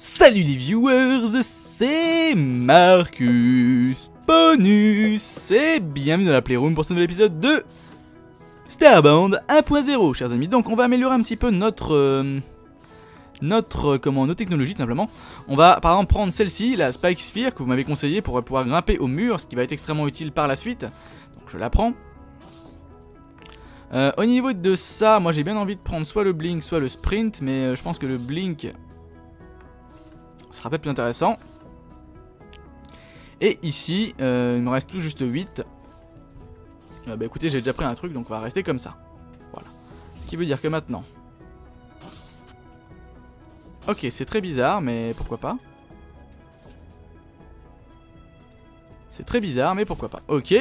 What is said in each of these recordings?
Salut les viewers, c'est Marcus Bonus et bienvenue dans la Playroom pour ce nouvel épisode de Starbound 1.0 chers amis. Donc on va améliorer un petit peu notre... euh, notre, euh, comment, nos technologies simplement. On va par exemple prendre celle-ci, la Spike Sphere que vous m'avez conseillé pour pouvoir grimper au mur, ce qui va être extrêmement utile par la suite. Donc je la prends. Euh, au niveau de ça, moi j'ai bien envie de prendre soit le Blink, soit le Sprint, mais je pense que le Blink sera peut-être plus intéressant. Et ici, euh, il me reste tout juste 8. Euh, bah écoutez, j'ai déjà pris un truc, donc on va rester comme ça. Voilà. Ce qui veut dire que maintenant... Ok, c'est très bizarre, mais pourquoi pas. C'est très bizarre, mais pourquoi pas. Ok.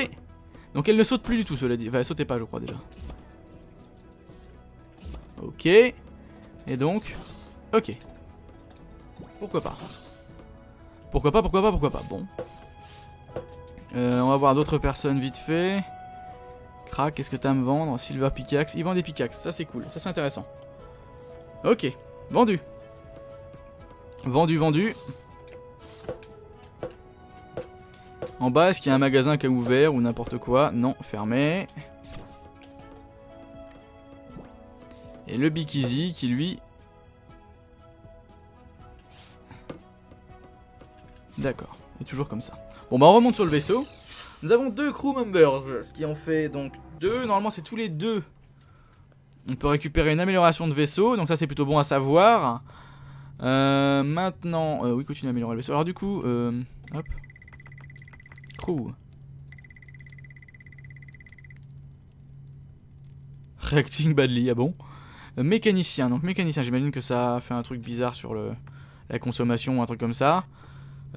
Donc elle ne saute plus du tout, cela dit. Enfin, elle sautait pas, je crois, déjà. Ok. Et donc... Ok. Pourquoi pas Pourquoi pas, pourquoi pas, pourquoi pas Bon. Euh, on va voir d'autres personnes vite fait. Crac, qu'est-ce que t'as à me vendre? Silver Pickaxe. Il vend des pickaxes, ça c'est cool, ça c'est intéressant. Ok, vendu. Vendu, vendu. En bas, est-ce qu'il y a un magasin qui est ouvert ou n'importe quoi? Non, fermé. Et le Easy qui lui... D'accord, et toujours comme ça. Bon bah on remonte sur le vaisseau. Nous avons deux crew members, ce qui en fait donc deux. Normalement c'est tous les deux. On peut récupérer une amélioration de vaisseau, donc ça c'est plutôt bon à savoir. Euh, maintenant, euh, oui, continue à améliorer le vaisseau. Alors du coup, euh, hop, crew. Reacting badly, ah bon? Mécanicien, donc mécanicien, j'imagine que ça fait un truc bizarre sur le, la consommation ou un truc comme ça.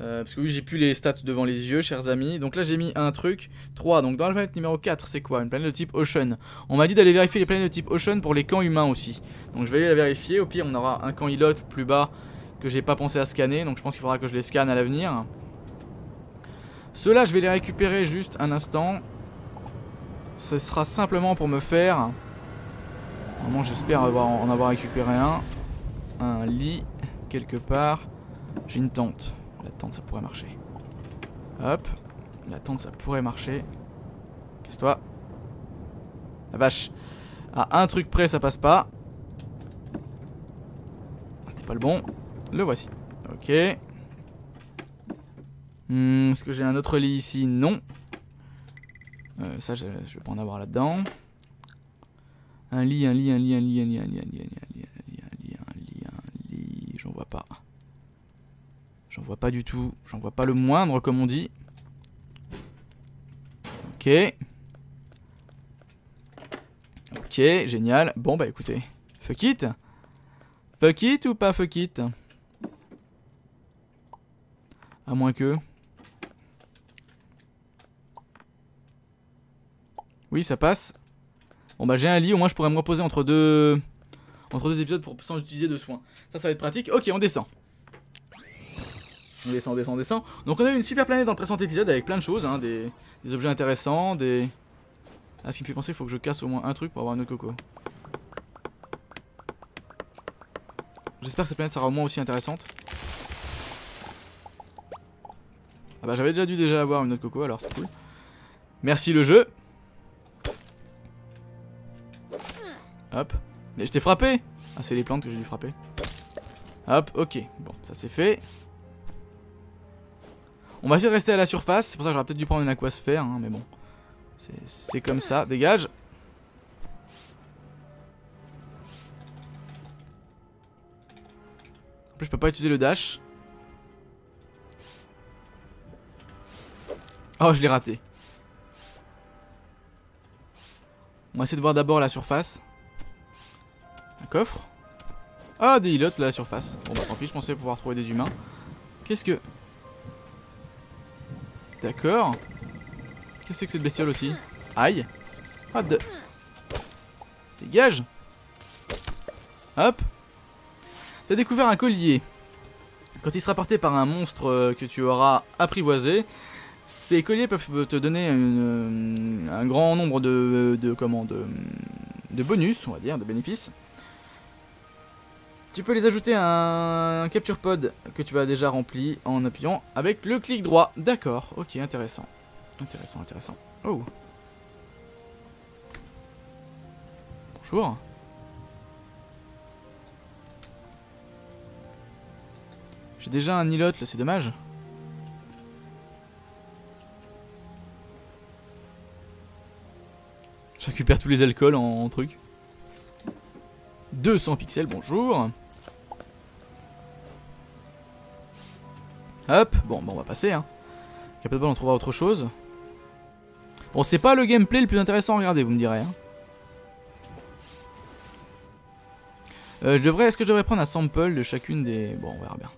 Euh, parce que oui, j'ai plus les stats devant les yeux, chers amis. Donc là, j'ai mis un truc. 3. Donc dans la planète numéro 4, c'est quoi? Une planète de type Ocean. On m'a dit d'aller vérifier les planètes de type Ocean pour les camps humains aussi. Donc je vais aller la vérifier. Au pire, on aura un camp Ilot plus bas que j'ai pas pensé à scanner. Donc je pense qu'il faudra que je les scanne à l'avenir. Ceux-là, je vais les récupérer juste un instant. Ce sera simplement pour me faire... Vraiment, j'espère en avoir récupéré un. Un lit, quelque part. J'ai une tente. La tente, ça pourrait marcher. Hop. La tente, ça pourrait marcher. Casse-toi. La vache. À un truc près, ça passe pas. C'est pas le bon. Le voici. Ok. Hmm, Est-ce que j'ai un autre lit ici Non. Euh, ça, je, je vais pas en avoir là-dedans. Un lit, un lit, un lit, un lit, un lit, un lit, un lit, un lit, un lit, un lit, un lit, un lit, un lit. J'en vois pas. J'en vois pas du tout. J'en vois pas le moindre, comme on dit. Ok. Ok, génial. Bon, bah écoutez. Fuck it. Fuck it ou pas fuck it? À moins que... Oui, ça passe. Bon bah j'ai un lit, au moins je pourrais me reposer entre deux... Entre deux épisodes pour, sans utiliser de soins. Ça, ça va être pratique. Ok, on descend. On descend, descend, descend. Donc on a eu une super planète dans le précédent épisode avec plein de choses, hein, des, des objets intéressants, des... Ah, ce qui me fait penser, il faut que je casse au moins un truc pour avoir un autre coco. J'espère que cette planète sera au moins aussi intéressante. Ah bah j'avais déjà dû déjà avoir une autre coco, alors c'est cool. Merci le jeu. Hop. Mais je t'ai frappé Ah c'est les plantes que j'ai dû frapper. Hop, ok. Bon, ça c'est fait. On va essayer de rester à la surface. C'est pour ça que j'aurais peut-être dû prendre une aquasphère, hein, mais bon. C'est- comme ça. Dégage. En plus, je peux pas utiliser le dash. Oh, je l'ai raté. On va essayer de voir d'abord la surface. Un coffre. Ah, des ilotes, là, la surface. Bon, bah tant pis, je pensais pouvoir trouver des humains. Qu'est-ce que... D'accord. Qu'est-ce que c'est que cette bestiole aussi Aïe. What the... Dégage Hop T'as découvert un collier. Quand il sera porté par un monstre euh, que tu auras apprivoisé, ces colliers peuvent te donner une- un grand nombre de, de, comment, de, de bonus, on va dire, de bénéfices. Tu peux les ajouter à un capture pod que tu as déjà rempli en appuyant avec le clic droit. D'accord, ok, intéressant. Intéressant, intéressant. Oh. Bonjour. J'ai déjà un îlot, c'est dommage. Je récupère tous les alcools en, truc. 200 pixels, bonjour. Hop, bon, bon on va passer. Hein. On trouvera autre chose. Bon, c'est pas le gameplay le plus intéressant à regarder, vous me direz. Hein. Euh, je devrais, est-ce que je devrais prendre un sample de chacune des... Bon, on verra bien.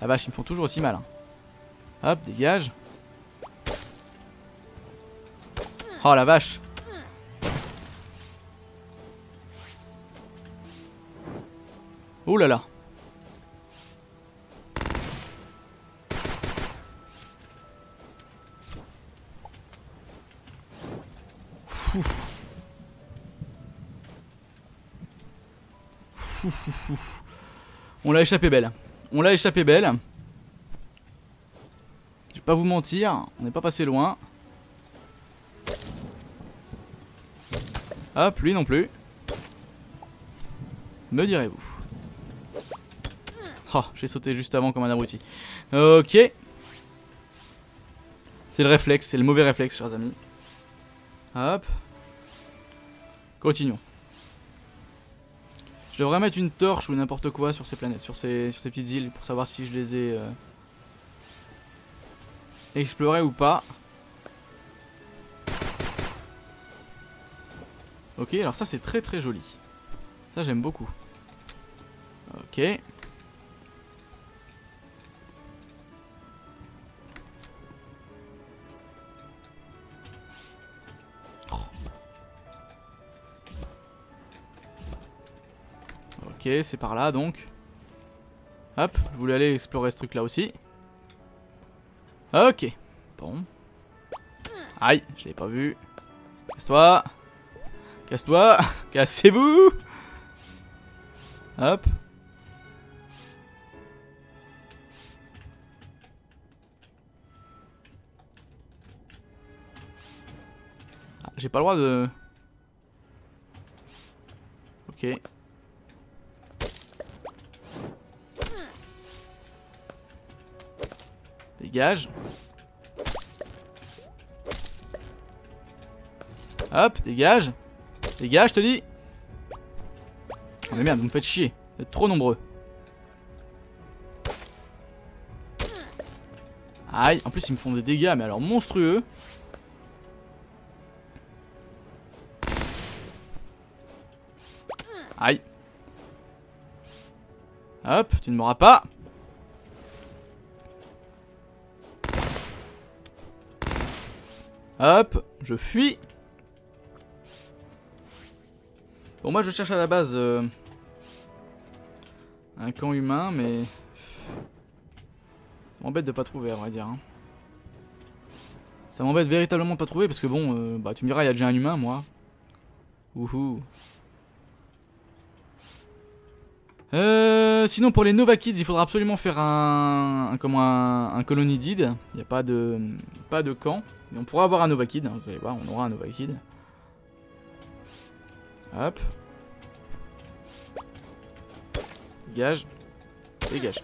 La vache, ils me font toujours aussi mal. Hein. Hop, dégage. Oh la vache. Oh là là. On l'a échappé belle. On l'a échappé belle. Je vais pas vous mentir, on n'est pas passé loin. Hop, lui non plus. Me direz-vous. Oh, j'ai sauté juste avant comme un abruti. Ok. C'est le réflexe, c'est le mauvais réflexe, chers amis. Hop. Continuons. Je devrais mettre une torche ou n'importe quoi sur ces planètes, sur ces, sur ces petites îles pour savoir si je les ai euh, explorées ou pas. Ok, alors ça c'est très très joli. Ça j'aime beaucoup. Ok. Ok, c'est par là donc. Hop, je voulais aller explorer ce truc là aussi. Ok. Bon. Aïe, je l'ai pas vu. Casse-toi. Casse-toi. Cassez-vous. Hop. Ah, J'ai pas le droit de... Ok. Dégage. Hop, dégage. Dégage, je te dis. Oh mais merde, vous me faites chier. Vous êtes trop nombreux. Aïe, en plus ils me font des dégâts, mais alors monstrueux. Aïe. Hop, tu ne m'auras pas. Hop, je fuis. Bon, moi je cherche à la base euh, un camp humain, mais. Ça m'embête de pas trouver, on va dire. Hein. Ça m'embête véritablement de pas trouver parce que bon, euh, bah tu me diras, il y a déjà un humain, moi. Wouhou. Euh, sinon pour les Nova Kids, il faudra absolument faire un, un comment un, un. Il n'y a pas de pas de camp, on pourra avoir un Nova Kid. Hein, vous allez voir, on aura un Nova Kid. Hop. Dégage. Dégage.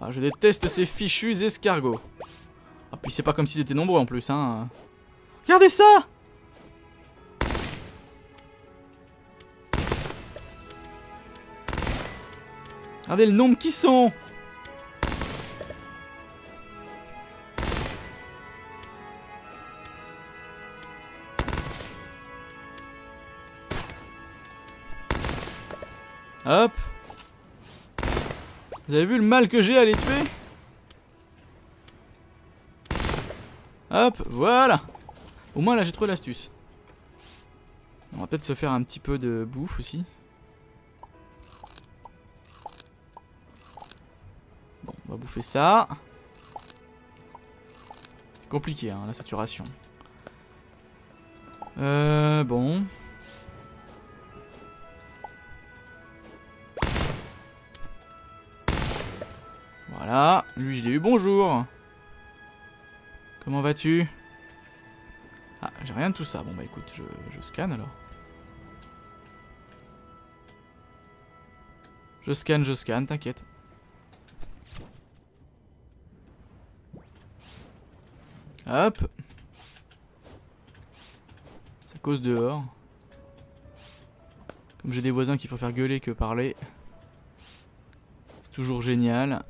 Ah, je déteste ces fichus escargots. Ah, puis c'est pas comme s'ils étaient nombreux en plus, hein. Regardez ça Regardez le nombre qui sont Hop Vous avez vu le mal que j'ai à les tuer? Hop, voilà Au moins là j'ai trouvé l'astuce. On va peut-être se faire un petit peu de bouffe aussi. Ça. Compliqué, hein, la saturation. Euh, bon. Voilà, lui je eu, bonjour Comment vas-tu? Ah, j'ai rien de tout ça, bon bah écoute, je, je scanne alors. Je scanne, je scanne, t'inquiète. Hop Ça cause dehors. Comme j'ai des voisins qui préfèrent gueuler que parler. C'est toujours génial.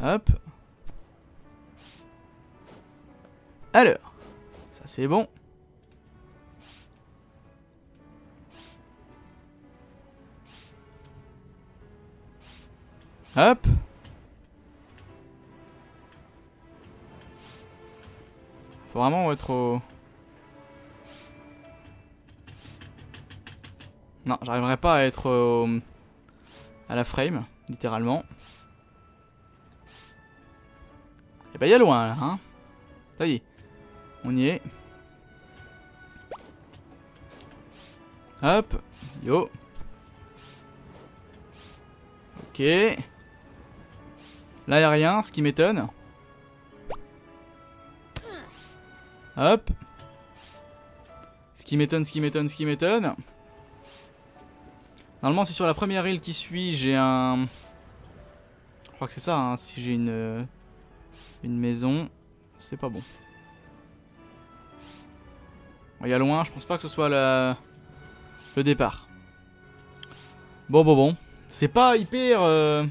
Hop. Alors. Ça c'est bon. Hop. Vraiment être au... Non, j'arriverai pas à être au... à la frame, littéralement. Et bah, il y a loin, là, hein. Ça y est. On y est. Hop. Yo. Ok. Là, il a rien, ce qui m'étonne. Hop. Ce qui m'étonne, ce qui m'étonne, ce qui m'étonne. Normalement, c'est sur la première île qui suit, j'ai un... Je crois que c'est ça, hein, si j'ai une... Une maison, c'est pas bon. Il y a loin, je pense pas que ce soit la... le départ. Bon, bon, bon. C'est pas hyper... Euh,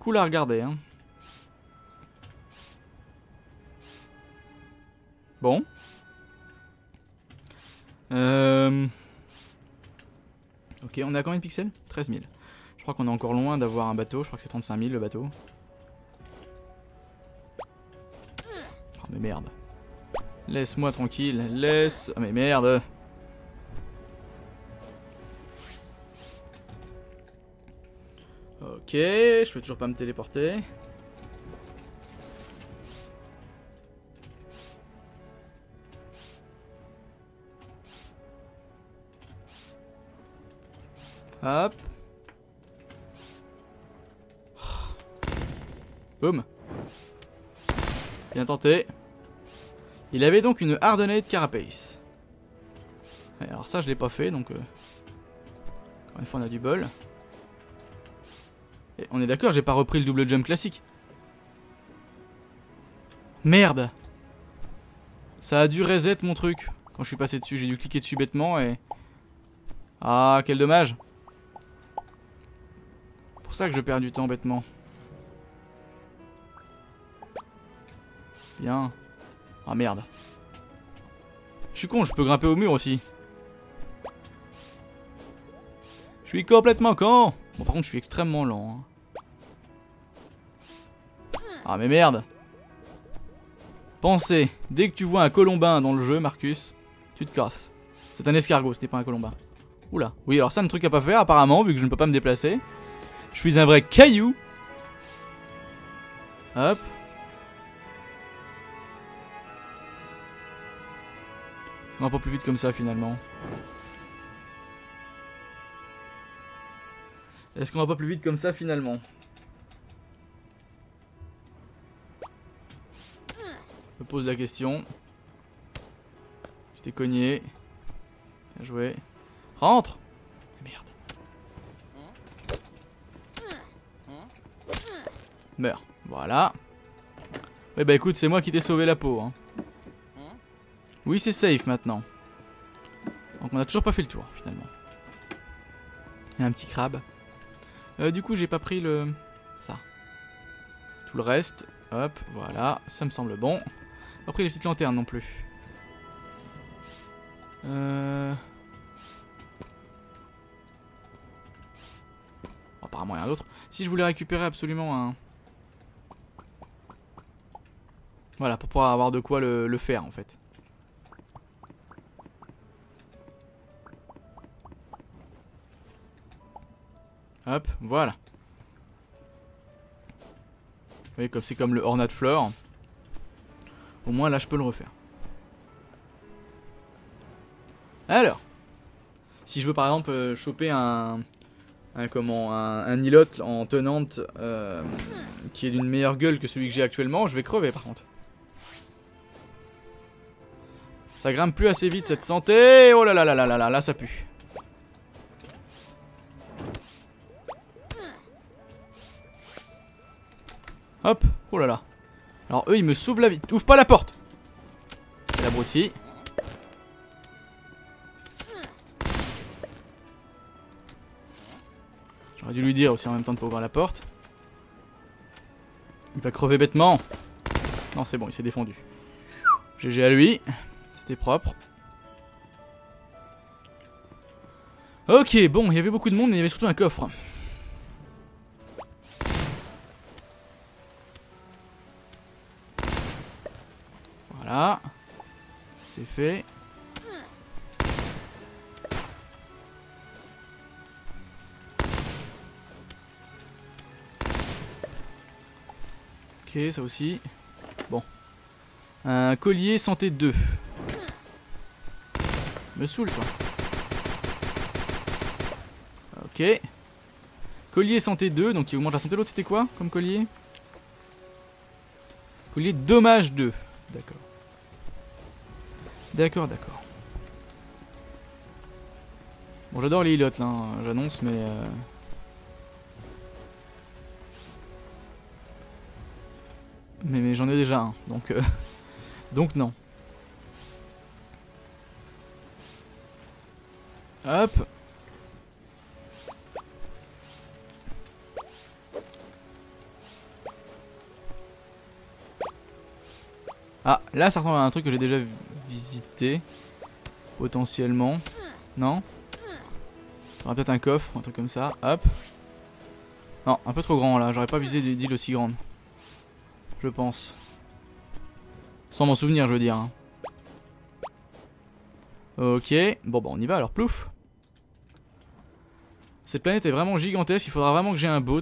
cool à regarder, hein. Bon. Euh... Ok, on a combien de pixels? 13 000. Je crois qu'on est encore loin d'avoir un bateau. Je crois que c'est 35 000 le bateau. Oh mais merde. Laisse-moi tranquille. Laisse... Oh mais merde. Ok, je peux toujours pas me téléporter. Hop. Boum. Bien tenté. Il avait donc une Hardenade Carapace. alors ça je l'ai pas fait donc... Euh... Encore une fois on a du bol. Et on est d'accord, j'ai pas repris le double jump classique. Merde Ça a dû reset mon truc. Quand je suis passé dessus, j'ai dû cliquer dessus bêtement et... Ah, quel dommage pour ça que je perds du temps bêtement. Bien. Ah merde. Je suis con, je peux grimper au mur aussi. Je suis complètement con Bon par contre je suis extrêmement lent. Hein. Ah mais merde Pensez, dès que tu vois un colombin dans le jeu, Marcus, tu te casses. C'est un escargot, c'était pas un colombin. Oula. Oui, alors ça, un truc à pas faire apparemment, vu que je ne peux pas me déplacer. Je suis un vrai caillou. Hop. Qu'on va pas plus vite comme ça finalement Est-ce qu'on va pas plus vite comme ça finalement? Je me pose la question. Tu t'es cogné. Bien joué. Rentre Meurs. Voilà. Ouais bah écoute, c'est moi qui t'ai sauvé la peau. Hein. Oui, c'est safe maintenant. Donc on a toujours pas fait le tour finalement. Il y a un petit crabe. Euh, du coup, j'ai pas pris le... Ça. Tout le reste. Hop, voilà. Ça me semble bon. Pas pris les petites lanternes non plus. Euh... Apparemment, il y a un autre. Si je voulais récupérer absolument un... Voilà, pour pouvoir avoir de quoi le, faire en fait. Hop, voilà. voyez, comme c'est comme le Ornat Floor. Au moins là je peux le refaire. Alors, si je veux par exemple euh, choper un, un comment un, un en tenante euh, qui est d'une meilleure gueule que celui que j'ai actuellement, je vais crever par contre. Ça grimpe plus assez vite cette santé. Oh là là là là là là, là ça pue. Hop, oh là là. Alors eux ils me sauvent la vie. Ouvre pas la porte. La broutille. J'aurais dû lui dire aussi en même temps de pas ouvrir la porte. Il va crever bêtement. Non c'est bon, il s'est défendu. GG à lui. C'était propre. Ok, bon, il y avait beaucoup de monde, mais il y avait surtout un coffre. Voilà. C'est fait. Ok, ça aussi. Bon. Un collier santé 2. Me saoule toi. Ok. Collier santé 2, donc il augmente la santé. L'autre c'était quoi comme collier? Collier dommage 2. D'accord. D'accord, d'accord. Bon, j'adore les ilotes là, hein, j'annonce, mais. Euh... Mais, mais j'en ai déjà un, donc. Euh... donc non. Hop. Ah, là ça ressemble à un truc que j'ai déjà visité. Potentiellement. Non? Il y peut-être un coffre, un truc comme ça. Hop. Non, un peu trop grand là. J'aurais pas visé des îles aussi grandes. Je pense. Sans m'en souvenir, je veux dire. Hein. Ok. Bon, bah on y va alors. Plouf. Cette planète est vraiment gigantesque. Il faudra vraiment que j'ai un boat.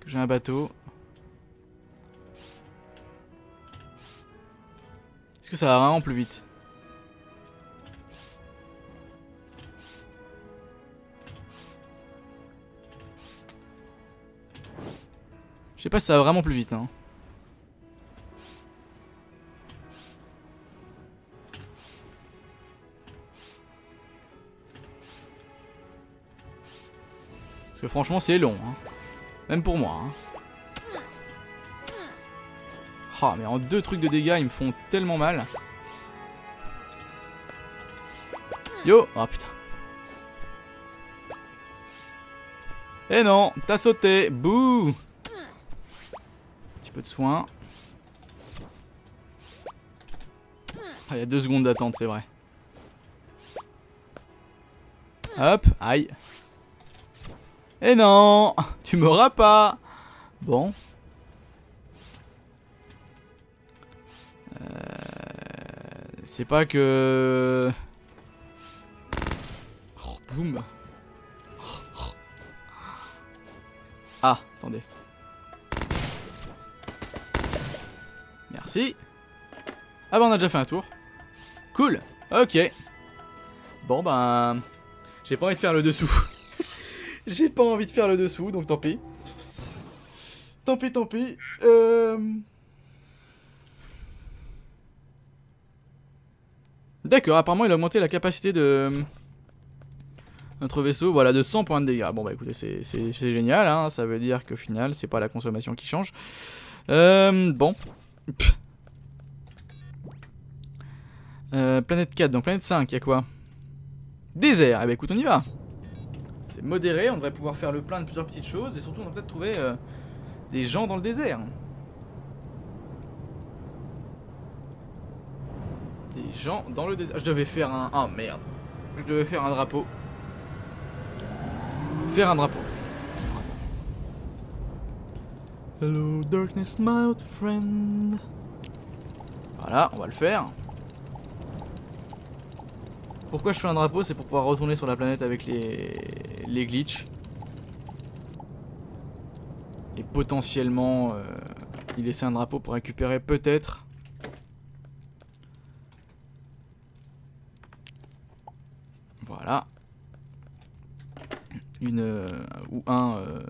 Que j'ai un bateau. Est-ce que ça va vraiment plus vite? Je sais pas si ça va vraiment plus vite. Hein. Franchement c'est long. Hein. Même pour moi. Hein. Oh, mais en deux trucs de dégâts ils me font tellement mal. Yo Oh putain. Eh non, t'as sauté. Bouh peu de soins. Ah, il y a deux secondes d'attente, c'est vrai. Hop, aïe. Et eh non Tu m'auras pas Bon. Euh, c'est pas que... Oh, boum. Ah, attendez. Merci. Ah bah on a déjà fait un tour. Cool. Ok. Bon ben... J'ai pas envie de faire le dessous. J'ai pas envie de faire le dessous, donc tant pis. Tant pis, tant pis. Euh... D'accord, apparemment il a augmenté la capacité de notre vaisseau, voilà, de 100 points de dégâts. Bon bah écoutez, c'est génial, hein. ça veut dire qu'au final, c'est pas la consommation qui change. Euh, bon, euh, planète 4, donc planète 5, il y a quoi? Désert, eh ben écoute on y va Modéré, on devrait pouvoir faire le plein de plusieurs petites choses Et surtout on va peut-être trouver euh, des gens dans le désert. Des gens dans le désert. Je devais faire un... Ah merde. Je devais faire un drapeau. Faire un drapeau. Hello darkness my old friend. Voilà, on va le faire. Pourquoi je fais un drapeau C'est pour pouvoir retourner sur la planète avec les, les glitches. Et potentiellement euh, y laisser un drapeau pour récupérer peut-être. Voilà. Une euh, ou un. Euh...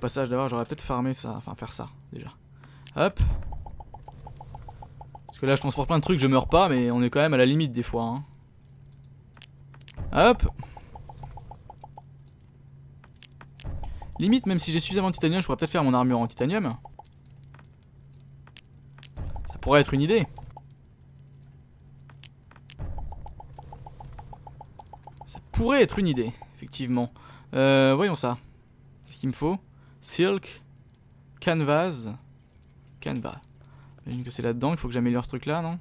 passage d'abord j'aurais peut-être farmé ça, enfin faire ça déjà. Hop. Parce que là je transporte plein de trucs, je meurs pas, mais on est quand même à la limite des fois. Hein. Hop. Limite, même si j'ai suffisamment de titanium, je pourrais peut-être faire mon armure en titanium. Ça pourrait être une idée. Ça pourrait être une idée, effectivement. Euh, voyons ça. Qu'est-ce qu'il me faut? Silk, Canvas, Canvas. J'imagine que c'est là-dedans, il faut que j'améliore ce truc-là, non?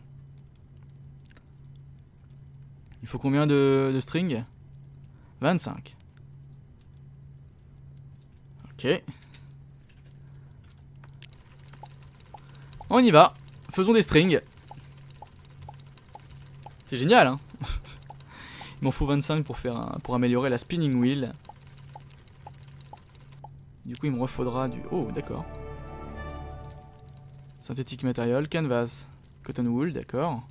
Il faut combien de, de string 25. Ok. On y va. Faisons des strings. C'est génial, hein Il m'en faut 25 pour, faire un, pour améliorer la spinning wheel. Du coup, il me refaudra du... Oh, d'accord. Synthétique matériel, canvas, cotton wool, d'accord.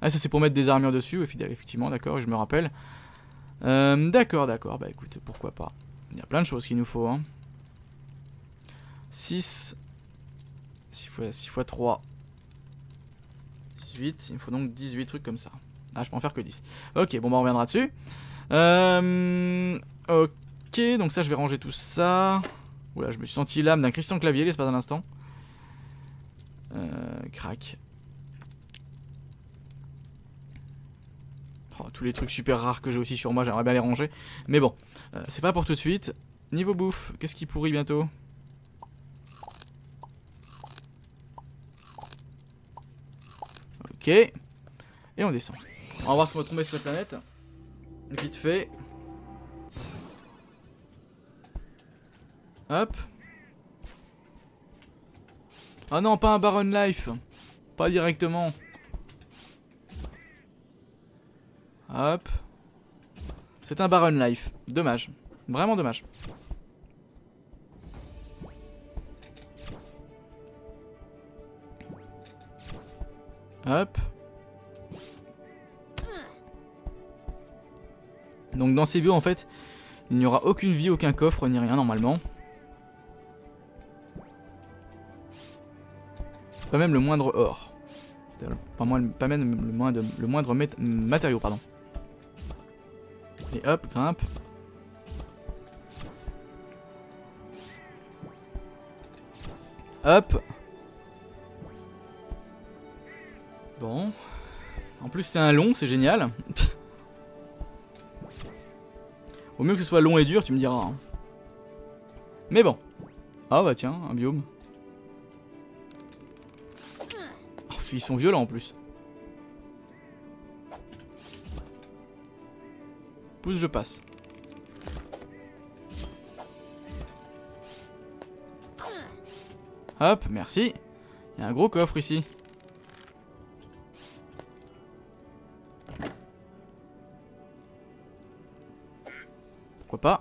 Ah, ça c'est pour mettre des armures dessus, effectivement, d'accord, je me rappelle. Euh, d'accord, d'accord, bah écoute, pourquoi pas. Il y a plein de choses qu'il nous faut. Hein. 6. 6 fois, 6 fois 3. 18. Il me faut donc 18 trucs comme ça. Ah, je peux en faire que 10. Ok, bon, bah on reviendra dessus. Euh, ok, donc ça, je vais ranger tout ça. Oula, je me suis senti l'âme d'un Christian Clavier l'espace d'un instant. Euh, crac. Oh, tous les trucs super rares que j'ai aussi sur moi, j'aimerais bien les ranger. Mais bon, euh, c'est pas pour tout de suite. Niveau bouffe, qu'est-ce qui pourrit bientôt? Ok. Et on descend. On va voir ce qu'on va tomber sur la planète. Vite fait. Hop. Ah non, pas un Baron Life. Pas directement. Hop. C'est un Baron Life. Dommage. Vraiment dommage. Hop. Donc dans ces bios en fait, il n'y aura aucune vie, aucun coffre, ni rien normalement. Pas même le moindre or. Pas, même le moindre, le moindre matériau, pardon. Et hop, grimpe. Hop. Bon. En plus c'est un long, c'est génial. Au mieux que ce soit long et dur, tu me diras. Hein. Mais bon. Ah bah tiens, un biome. Ils sont violents en plus. Pousse, je passe. Hop, merci. Y a un gros coffre ici. Pourquoi pas?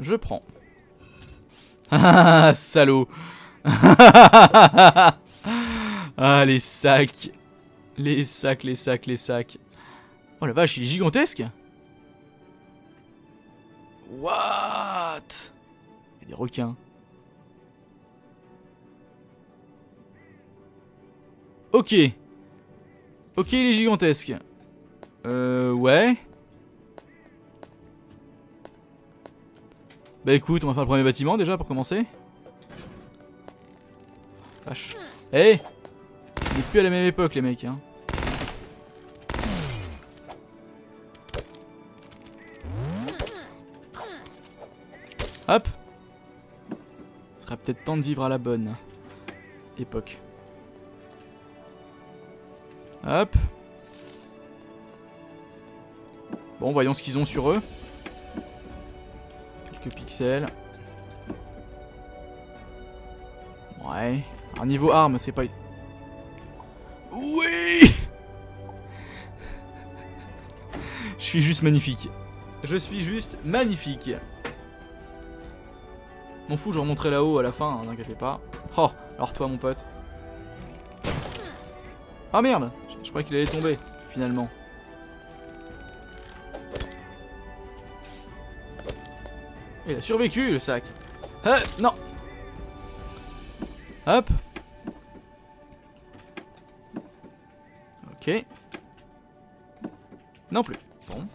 Je prends. Ah, salaud Ah, les sacs les sacs, les sacs, les sacs. Oh la vache, il est gigantesque What? Il y a des requins. Ok. Ok, il est gigantesque. Euh, ouais. Bah écoute, on va faire le premier bâtiment déjà pour commencer. Eh On est plus à la même époque les mecs, hein. Hop Ce sera peut-être temps de vivre à la bonne époque. Hop Bon, voyons ce qu'ils ont sur eux. Quelques pixels. Alors niveau arme, c'est pas... Oui Je suis juste magnifique. Je suis juste magnifique. M'en fous, je remonterai là-haut à la fin, hein, n'inquiétez pas. Oh, alors toi mon pote. Ah merde Je croyais qu'il allait tomber, finalement. Il a survécu le sac. Ah, non Hop Non plus. Bon.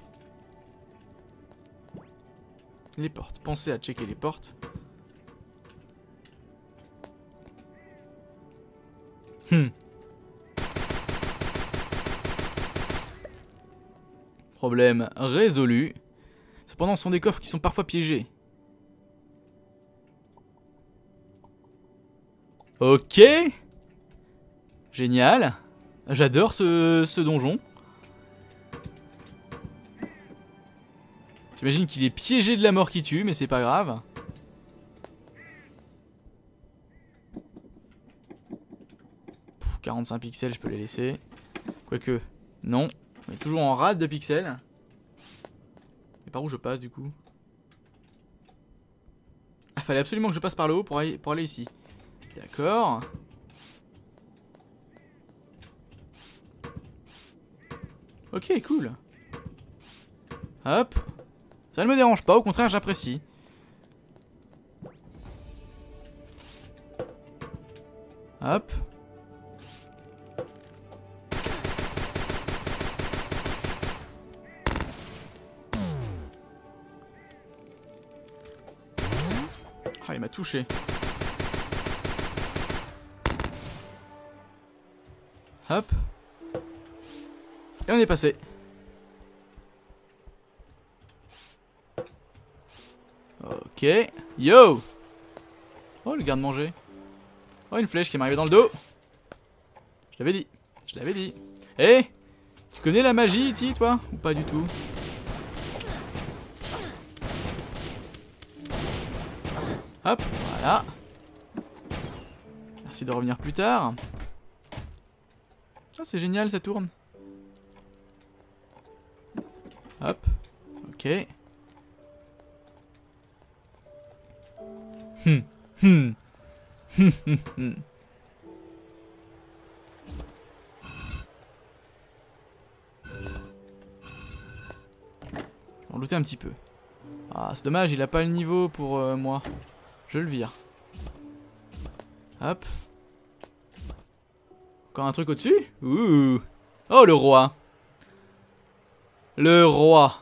Les portes. Pensez à checker les portes. Hmm. Problème résolu. Cependant, ce sont des coffres qui sont parfois piégés. Ok. Génial. J'adore ce, ce donjon. J'imagine qu'il est piégé de la mort qui tue, mais c'est pas grave. Pff, 45 pixels, je peux les laisser. Quoique, non. On est toujours en rade de pixels. Et par où je passe du coup? Ah, fallait absolument que je passe par le haut pour aller, pour aller ici. D'accord. Ok, cool. Hop. Ça ne me dérange pas, au contraire, j'apprécie. Hop. Ah, il m'a touché. Hop. Et on est passé. Ok. Yo Oh, le garde-manger. Oh, une flèche qui m'est arrivée dans le dos. Je l'avais dit. Je l'avais dit. Eh Tu connais la magie, Iti, toi? Ou pas du tout? Hop, voilà. Merci de revenir plus tard. Ah, c'est génial, ça tourne. Hop. Ok. Hum. Hum. Hum, doutais un petit peu. Ah, c'est dommage, il a pas le niveau pour euh, moi. Je le vire. Hop. Encore un truc au-dessus? Ouh Oh, le roi Le roi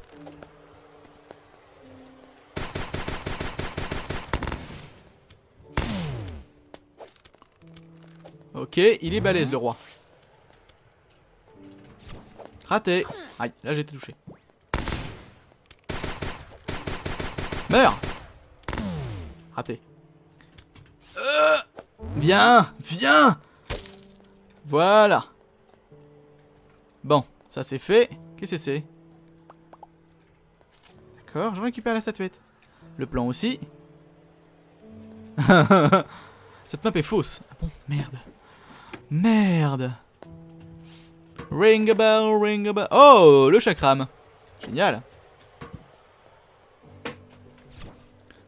Ok, il est balèze le roi. Raté Aïe, là j'ai été touché. Meurs Raté. Euh, viens Viens Voilà Bon, ça c'est fait. Qu'est-ce que c'est? D'accord, je récupère la statuette. Le plan aussi. Cette map est fausse. Ah bon, merde. Merde. Ring a bell, ring a bell. Oh, le chakram. Génial.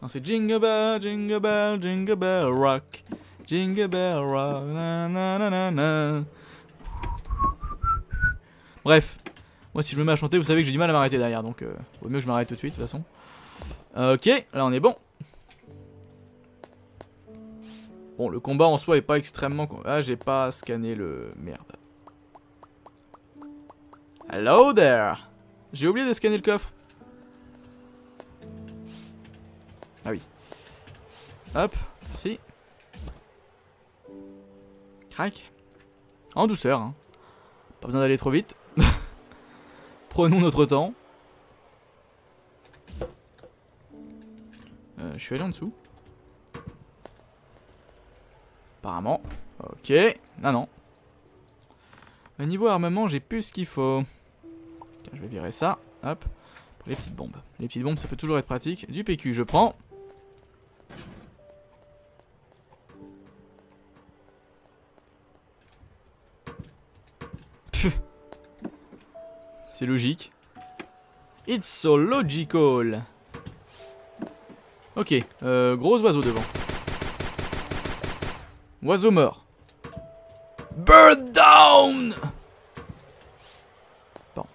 Non, c'est jingle bell, jingle bell, rock. Jingle bell rock. Na, Bref. Moi, si je me mets à chanter, vous savez que j'ai du mal à m'arrêter derrière. Donc, euh, vaut mieux que je m'arrête tout de suite, de toute façon. ok, là, on est bon. Bon, le combat en soi est pas extrêmement... Ah, j'ai pas scanné le... Merde. Hello there J'ai oublié de scanner le coffre. Ah oui. Hop, merci. Crac. En douceur, hein. Pas besoin d'aller trop vite. Prenons notre temps. Euh, je suis allé en dessous. Apparemment. Ok. Ah non. Au niveau armement, j'ai plus ce qu'il faut. Je vais virer ça. Hop. Les petites bombes. Les petites bombes, ça peut toujours être pratique. Du PQ, je prends. C'est logique. It's so logical. Ok, euh, gros oiseau devant. Oiseau mort. Bird down Bon.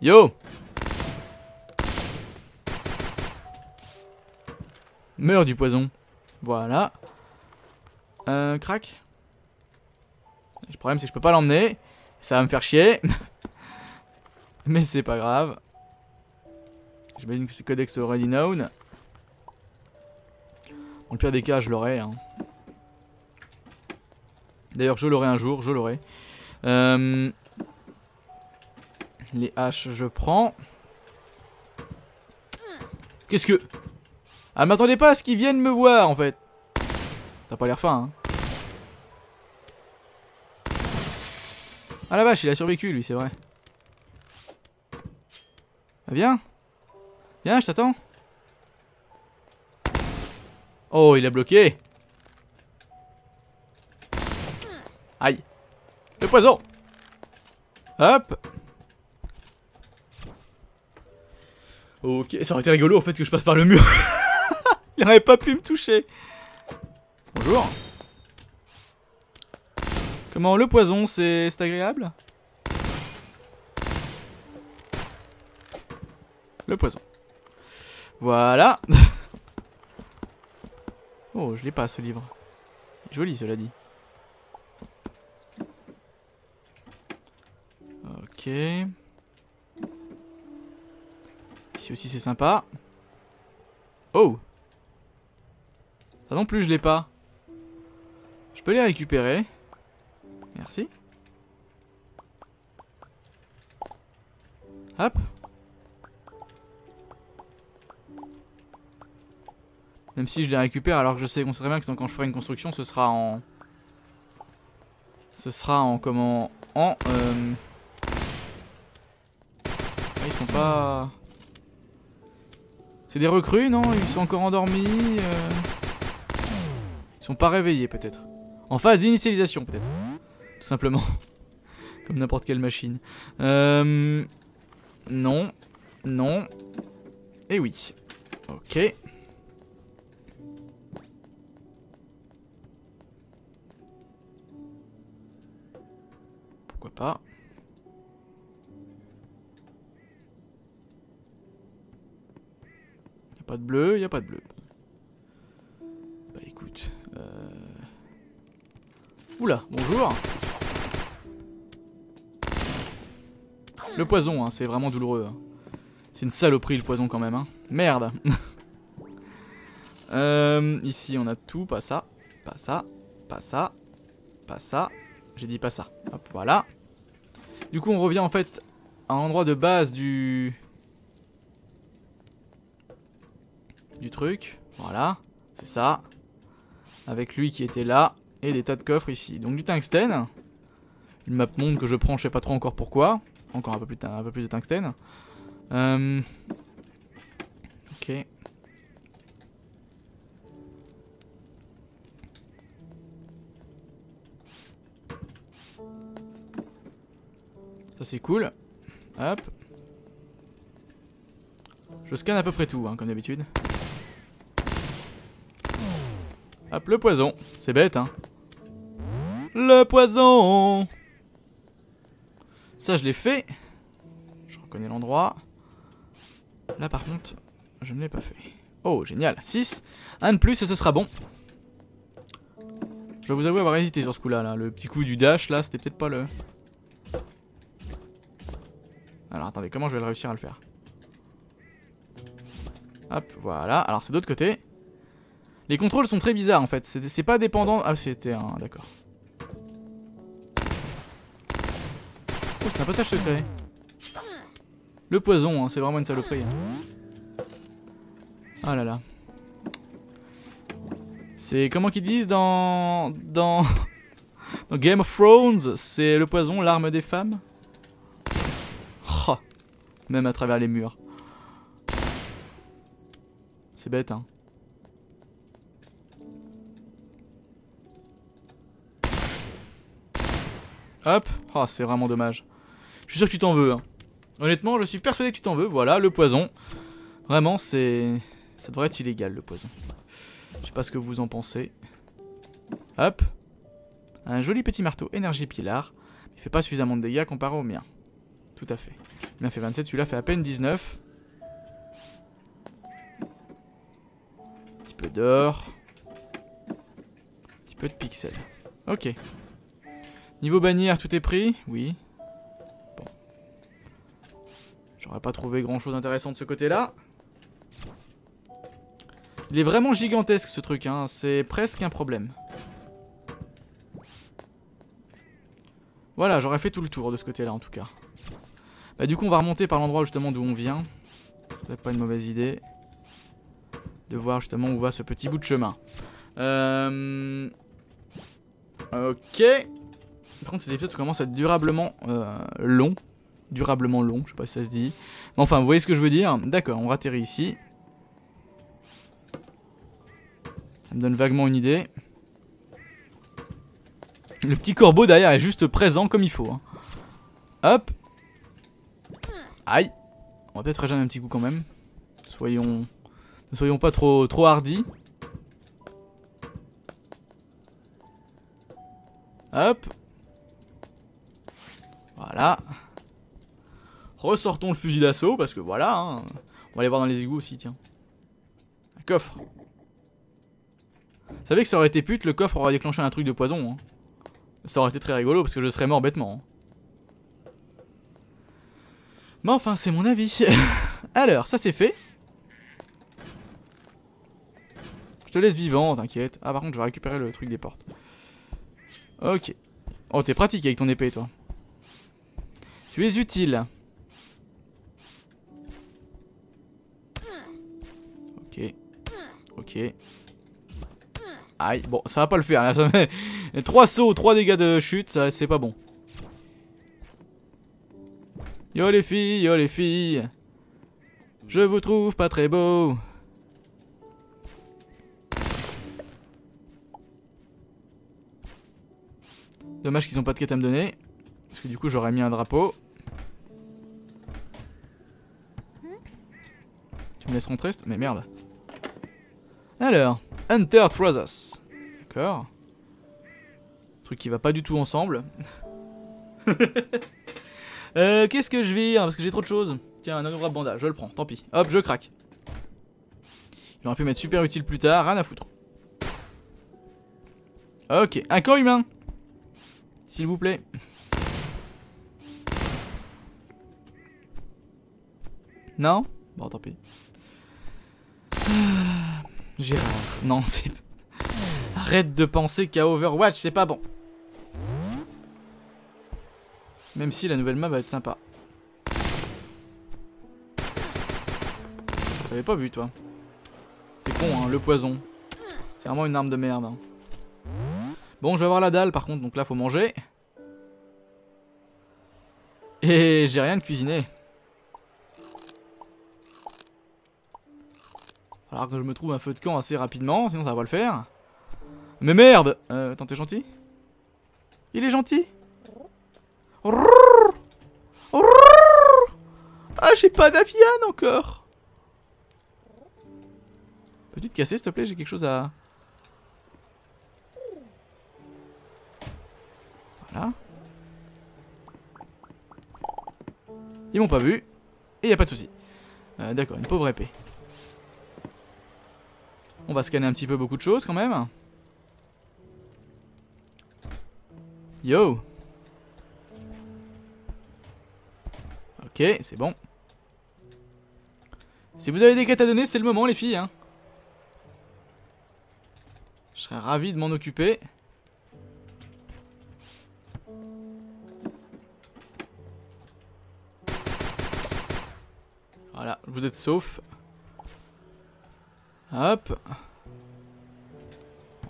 Yo Meurs du poison. Voilà. Un crack? Le problème c'est que je peux pas l'emmener. Ça va me faire chier. Mais c'est pas grave. J'imagine que c'est codex already known. Dans le pire des cas, je l'aurai. Hein. D'ailleurs, je l'aurai un jour, je l'aurai. Euh, les haches, je prends. Qu'est-ce que... Ah, m'attendez pas à ce qu'ils viennent me voir, en fait. T'as pas l'air fin, hein. Ah la vache, il a survécu, lui, c'est vrai. Ah, viens Viens, je t'attends. Oh, il a bloqué. Aïe. Le poison. Hop. Ok, ça aurait été rigolo en fait que je passe par le mur. il n'aurait pas pu me toucher. Bonjour. Comment le poison, c'est agréable? Le poison. Voilà. oh, je l'ai pas ce livre. Joli cela dit. Ok. Ici aussi c'est sympa. Oh Ça non plus je l'ai pas. Je peux les récupérer. Merci. Hop. Même si je les récupère alors que je sais qu'on très bien que quand je ferai une construction ce sera en... Ce sera en comment... En... Euh... Ils sont pas... C'est des recrues non? Ils sont encore endormis euh... Ils sont pas réveillés peut-être. En phase d'initialisation peut-être. Tout simplement. Comme n'importe quelle machine. Euh... Non. Non. Et oui. Ok. Pas. Y a pas de bleu, y a pas de bleu. Bah écoute. Euh... Oula, bonjour. Le poison, hein, c'est vraiment douloureux. Hein. C'est une saloperie le poison quand même. Hein. Merde. euh, ici on a tout, pas ça, pas ça, pas ça, pas ça. J'ai dit pas ça. Hop, voilà. Du coup on revient en fait à l'endroit de base du... Du truc. Voilà. C'est ça. Avec lui qui était là. Et des tas de coffres ici. Donc du tungstène. Une map monde que je prends, je sais pas trop encore pourquoi. Encore un peu plus, de tungstène. Euh... Ok. Ça c'est cool. Hop. Je scanne à peu près tout, hein, comme d'habitude. Hop, le poison. C'est bête, hein. Le poison Ça, je l'ai fait. Je reconnais l'endroit. Là, par contre, je ne l'ai pas fait. Oh, génial. 6. Un de plus et ce sera bon. Je vous avouer avoir hésité sur ce coup-là. Là. Le petit coup du dash, là, c'était peut-être pas le... Alors, attendez, comment je vais réussir à le faire Hop, voilà. Alors, c'est d'autre côté. Les contrôles sont très bizarres, en fait. C'est pas dépendant... Ah, c'était un... D'accord. Oh, c'est un passage secret. Le poison, hein, c'est vraiment une saloperie. Hein. Ah là là. C'est comment qu'ils disent dans... dans... Game of Thrones C'est le poison, l'arme des femmes? Même à travers les murs. C'est bête hein. Hop. Oh, c'est vraiment dommage. Je suis sûr que tu t'en veux. Hein. Honnêtement, je suis persuadé que tu t'en veux. Voilà, le poison. Vraiment, c'est... Ça devrait être illégal, le poison. Je sais pas ce que vous en pensez. Hop. Un joli petit marteau, énergie pilar. Il fait pas suffisamment de dégâts comparé au mien. Tout à fait. Il m'a fait 27, celui-là fait à peine 19. Un petit peu d'or. Un petit peu de pixels. Ok. Niveau bannière, tout est pris? Oui. Bon. J'aurais pas trouvé grand chose d'intéressant de ce côté-là. Il est vraiment gigantesque ce truc, hein. c'est presque un problème. Voilà, j'aurais fait tout le tour de ce côté-là en tout cas. Bah du coup on va remonter par l'endroit justement d'où on vient. C'est pas une mauvaise idée. De voir justement où va ce petit bout de chemin. Euh... Ok. Par contre, ces épisodes commencent à être durablement euh, longs. Durablement longs, je sais pas si ça se dit. Mais enfin, vous voyez ce que je veux dire D'accord, on atterrit ici. Ça me donne vaguement une idée. Le petit corbeau derrière est juste présent comme il faut. Hein. Hop. Aïe. On va peut-être réagir un petit coup quand même. Soyons... Ne soyons pas trop, trop hardis. Hop. Voilà. Ressortons le fusil d'assaut, parce que voilà. Hein. On va aller voir dans les égouts aussi, tiens. Un coffre. Vous savez que ça aurait été pute, le coffre aurait déclenché un truc de poison. Hein. Ça aurait été très rigolo, parce que je serais mort bêtement. Hein. Mais enfin, c'est mon avis. Alors, ça c'est fait. Je te laisse vivant, t'inquiète. Ah, par contre, je vais récupérer le truc des portes. Ok. Oh, t'es pratique avec ton épée, toi. Tu es utile. Ok. Ok. Aïe, bon, ça va pas le faire. 3 sauts, 3 dégâts de chute, c'est pas bon. Yo les filles, yo les filles. Je vous trouve pas très beau. Dommage qu'ils ont pas de quête à me donner. Parce que du coup j'aurais mis un drapeau. Tu me laisses rentrer Mais merde. Alors, Hunter Trousers. D'accord. Truc qui va pas du tout ensemble. euh, Qu'est-ce que je vais Parce que j'ai trop de choses. Tiens, un honorable bandage, je le prends, tant pis. Hop, je craque. Il aurait pu m'être super utile plus tard, rien à foutre. Ok, un corps humain. S'il vous plaît. Non Bon, tant pis. Gérard. Non, c'est... Arrête de penser qu'à Overwatch, c'est pas bon. Même si la nouvelle map va être sympa. T'avais pas vu, toi. C'est con, hein, le poison. C'est vraiment une arme de merde. Hein. Bon, je vais avoir la dalle, par contre, donc là, faut manger. Et j'ai rien de cuisiné. Alors que je me trouve un feu de camp assez rapidement, sinon ça va pas le faire. Mais merde euh, Attends, t'es gentil? Il est gentil? Ah, j'ai pas d'aviane encore Peux-tu te casser, s'il te plaît? J'ai quelque chose à... Voilà. Ils m'ont pas vu. Et y a pas de souci. Euh, D'accord, une pauvre épée. On va scanner un petit peu beaucoup de choses quand même. Yo Ok, c'est bon. Si vous avez des quêtes à donner, c'est le moment les filles. Hein. Je serais ravi de m'en occuper. Voilà, vous êtes sauf. Hop.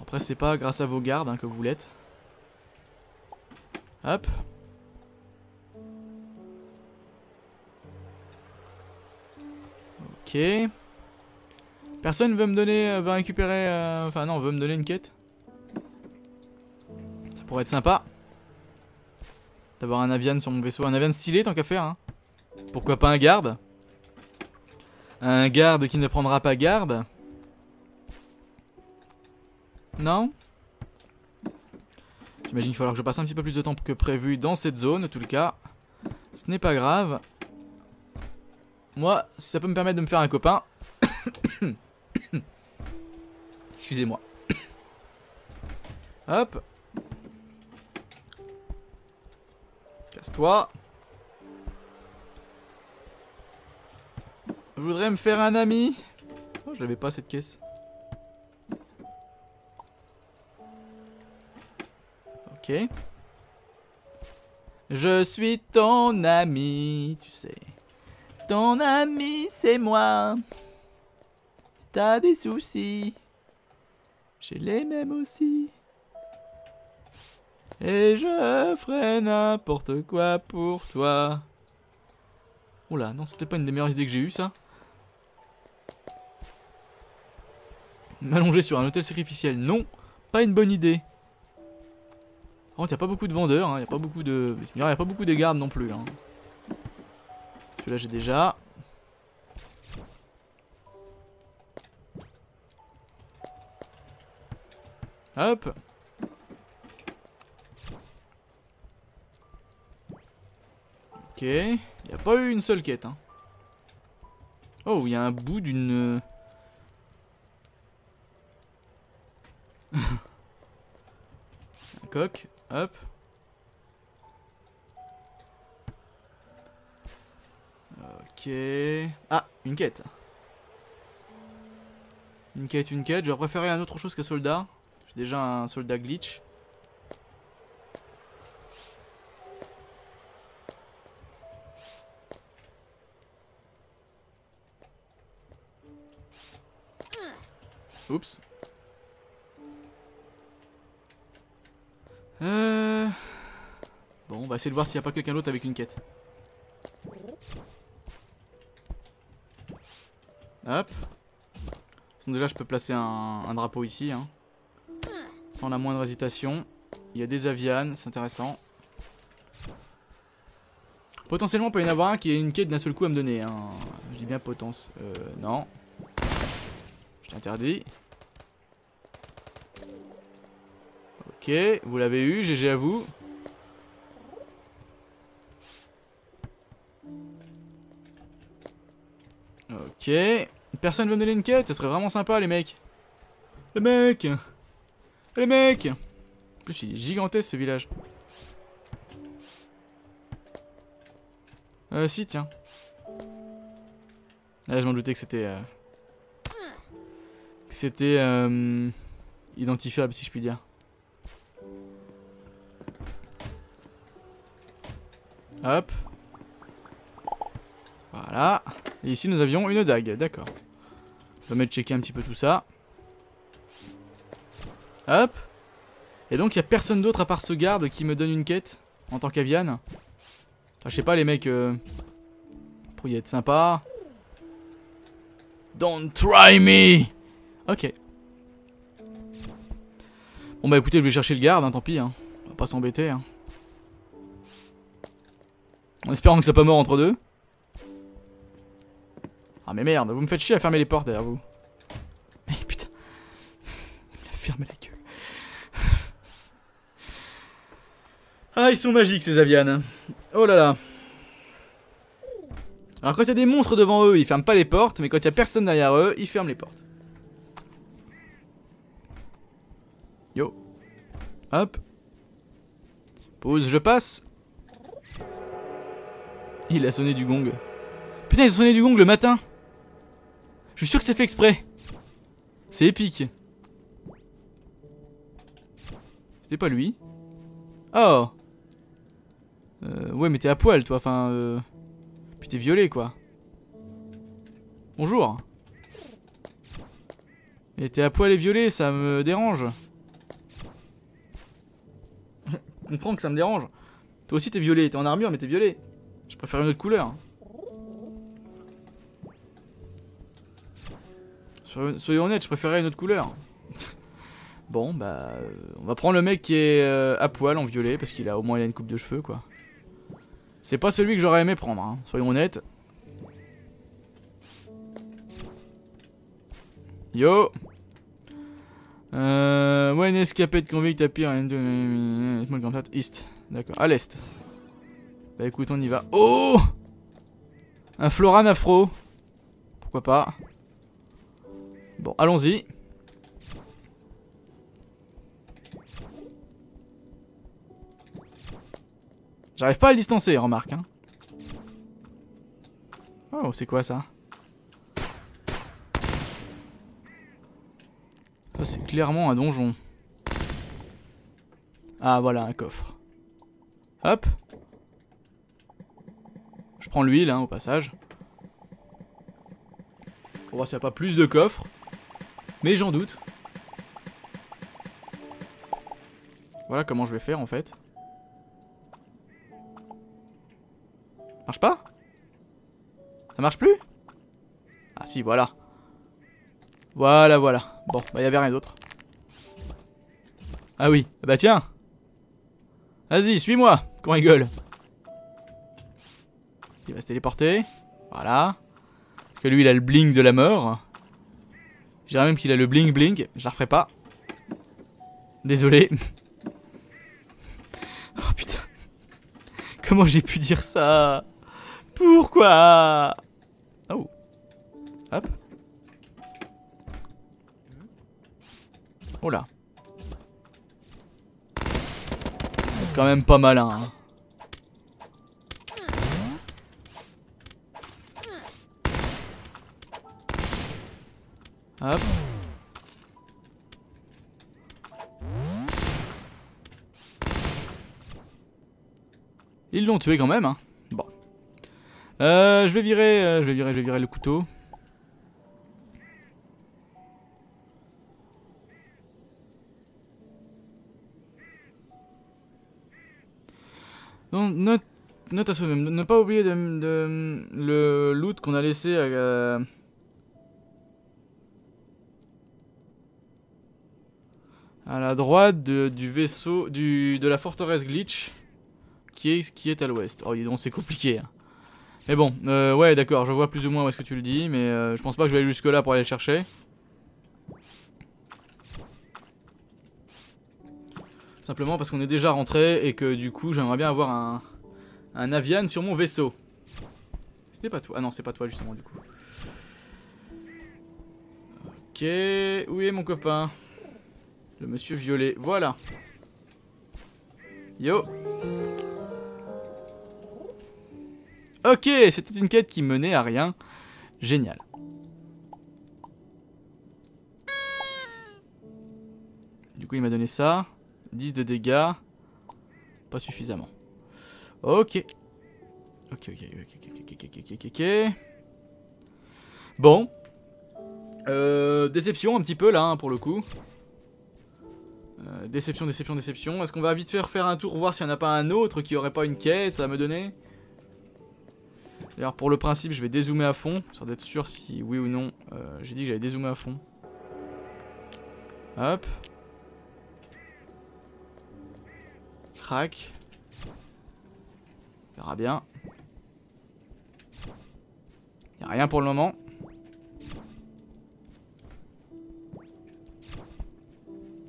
Après, c'est pas grâce à vos gardes hein, que vous l'êtes. Hop. Ok. Personne veut me donner, euh, veut récupérer, euh, enfin non, veut me donner une quête. Ça pourrait être sympa. D'avoir un avian sur mon vaisseau, un avian stylé tant qu'à faire. Hein. Pourquoi pas un garde? Un garde qui ne prendra pas garde? Non? J'imagine qu'il va falloir que je passe un petit peu plus de temps que prévu dans cette zone, en tout le cas. Ce n'est pas grave. Moi, si ça peut me permettre de me faire un copain... Excusez-moi. Hop. Casse-toi. Je voudrais me faire un ami. Oh, je l'avais pas cette caisse. Ok. Je suis ton ami, tu sais. Ton ami, c'est moi. T'as des soucis, j'ai les mêmes aussi. Et je ferai n'importe quoi pour toi. Oula, non, c'était pas une des meilleures idées que j'ai eues, ça. M'allonger sur un hôtel sacrificiel, non, pas une bonne idée. Par contre, il a pas beaucoup de vendeurs, il hein, a pas beaucoup de... Il a pas beaucoup de gardes non plus. Hein. Celui-là, j'ai déjà. Hop Ok, il a pas eu une seule quête. Hein. Oh, il y a un bout d'une... un coq, hop. Ah, une quête. Une quête, une quête. J'aurais préféré un autre chose qu'un soldat. J'ai déjà un soldat glitch. Oups. Euh... Bon, on va essayer de voir s'il n'y a pas quelqu'un d'autre avec une quête. Hop. déjà, je peux placer un, drapeau ici. Hein. Sans la moindre hésitation. Il y a des avianes, c'est intéressant. Potentiellement, il peut y en avoir un qui ait une quête d'un seul coup à me donner. Hein. Je dis bien potence. Euh, non. Je t'interdis. Ok, vous l'avez eu, GG à vous. Ok. Personne veut me donner une quête, ce serait vraiment sympa les mecs. Les mecs Les mecs En plus il est gigantesque ce village. Euh si tiens. Ah je m'en doutais que c'était... Euh... Que c'était... Euh... Identifiable si je puis dire. Hop. Voilà. Et ici nous avions une dague, d'accord. On va mettre checker un petit peu tout ça. Hop. Et donc il n'y a personne d'autre à part ce garde qui me donne une quête en tant qu'aviane. je sais pas les mecs. Euh... Pour y être sympa. Don't try me Ok. Bon bah écoutez, je vais chercher le garde, hein, tant pis. Hein. On va pas s'embêter. Hein. En espérant que ça pas mort entre deux. Ah mais merde, vous me faites chier à fermer les portes derrière vous. Mais putain. Fermez la gueule. Ah, ils sont magiques ces avianes. Oh là là. Alors quand il y a des monstres devant eux, ils ferment pas les portes, mais quand il y a personne derrière eux, ils ferment les portes. Yo. Hop. Pause, je passe. Il a sonné du gong. Putain, il a sonné du gong le matin. Je suis sûr que c'est fait exprès. C'est épique. C'était pas lui. Oh. Euh, ouais, mais t'es à poil, toi. Enfin, euh... Puis t'es violé, quoi. Bonjour. Et t'es à poil et violet, ça me dérange. comprends que ça me dérange. Toi aussi t'es violet, t'es en armure mais t'es violet. Je préfère une autre couleur. Soyons honnêtes, je préférerais une autre couleur. bon, bah, euh, on va prendre le mec qui est euh, à poil en violet parce qu'il a au moins il a une coupe de cheveux quoi. C'est pas celui que j'aurais aimé prendre, hein, soyons honnêtes. Yo euh, ouais, une escapade convict à pire. East. D'accord, à l'est. Bah écoute, on y va. Oh Un Floran Afro. Pourquoi pas? Bon, allons-y. J'arrive pas à le distancer, remarque. Hein. Oh, c'est quoi ça? Ça, c'est clairement un donjon. Ah, voilà, un coffre. Hop. Je prends l'huile, hein, au passage. Pour voir s'il n'y a pas plus de coffres. Mais j'en doute. Voilà comment je vais faire, en fait. Marche pas? Ça marche plus? Ah si, voilà. Voilà, voilà. Bon, bah y'avait rien d'autre. Ah oui, bah tiens Vas-y, suis-moi Qu'on rigole Il va se téléporter. Voilà. Parce que lui, il a le bling de la mort. Je dirais même qu'il a le bling bling. Je la referai pas. Désolé. oh putain. Comment j'ai pu dire ça? Pourquoi? Oh. Hop. Oh là. Quand même pas malin. Hein. Hop. Ils l'ont tué quand même, hein. Bon. Euh, je vais virer, euh, je vais virer, je vais virer le couteau. Donc, note, à soi-même. Ne pas oublier de, le loot qu'on a laissé à... à la droite du vaisseau, du, de la forteresse Glitch, qui est, qui est à l'ouest. Oh, donc c'est compliqué. Hein. Mais bon, euh, ouais, d'accord, je vois plus ou moins où est-ce que tu le dis, mais euh, je pense pas que je vais aller jusque là pour aller le chercher. Simplement parce qu'on est déjà rentré et que du coup j'aimerais bien avoir un, un avian sur mon vaisseau. C'était pas toi. Ah non, c'est pas toi justement du coup. Ok, où est mon copain? Le monsieur violet, voilà. Yo Ok, c'était une quête qui menait à rien. Génial. Du coup, il m'a donné ça. 10 de dégâts. Pas suffisamment. Ok. Ok, ok, ok, ok, ok, ok, ok, ok, Bon. Euh, déception un petit peu là, pour le coup. Euh, déception, déception, déception. Est-ce qu'on va vite faire faire un tour, voir s'il n'y en a pas un autre qui aurait pas une quête à me donner? D'ailleurs, pour le principe, je vais dézoomer à fond, histoire d'être sûr si oui ou non. Euh, J'ai dit que j'allais dézoomer à fond. Hop. Crac. On verra bien. Y a rien pour le moment.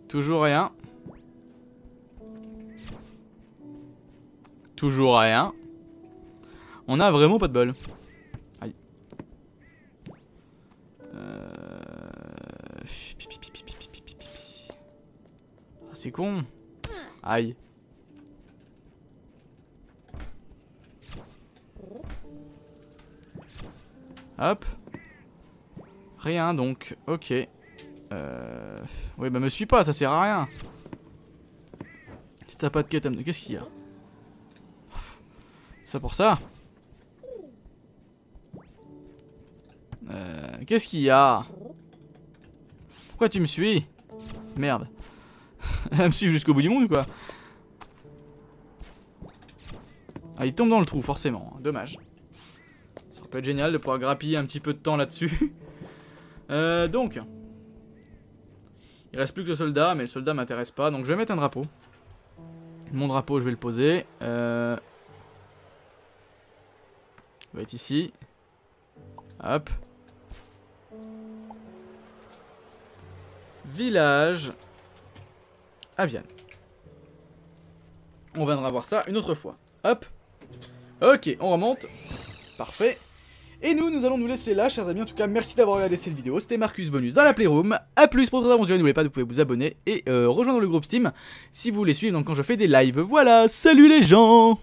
Toujours rien. Toujours rien. On a vraiment pas de bol. Aïe. C'est con. Aïe. Hop. Rien donc, ok. Euh... Oui bah me suis pas, ça sert à rien. Si t'as pas de quête. Qu'est-ce qu'il y a Ça pour ça euh... Qu'est-ce qu'il y a Pourquoi tu me suis? Merde. Elle me suit jusqu'au bout du monde quoi Ah, il tombe dans le trou, forcément. Dommage. Ça peut être génial de pouvoir grappiller un petit peu de temps là-dessus. euh, donc. Il reste plus que le soldat, mais le soldat m'intéresse pas. Donc je vais mettre un drapeau. Mon drapeau, je vais le poser. Euh... Il va être ici. Hop. Village. Avian. On viendra voir ça une autre fois. Hop. Ok, on remonte. Parfait. Et nous, nous allons nous laisser là, chers amis. En tout cas, merci d'avoir regardé cette vidéo. C'était Marcus Bonus dans la Playroom. A plus pour d'autres aventures. N'oubliez pas, vous pouvez vous abonner et euh, rejoindre le groupe Steam si vous voulez suivre donc, quand je fais des lives. Voilà, salut les gens